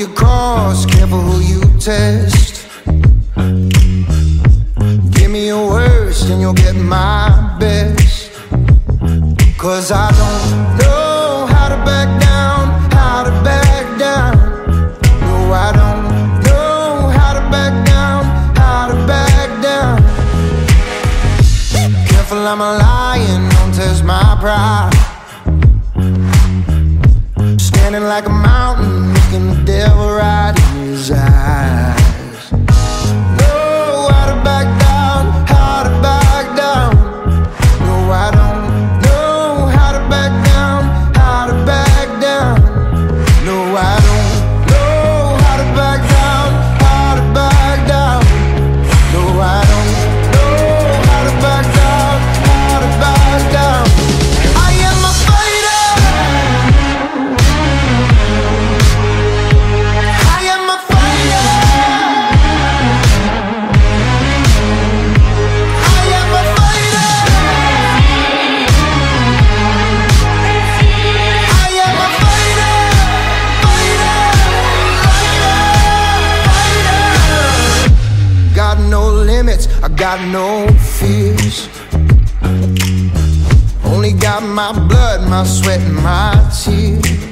you cross, careful who you test. Give me your worst and you'll get my best. Cause I don't know how to back down, how to back down. No, I don't know how to back down, how to back down. Careful, I'm a lion, don't test my pride. Standing like a mountain looking the devil right in his eyes. Got no fears. Only got my blood, my sweat, and my tears.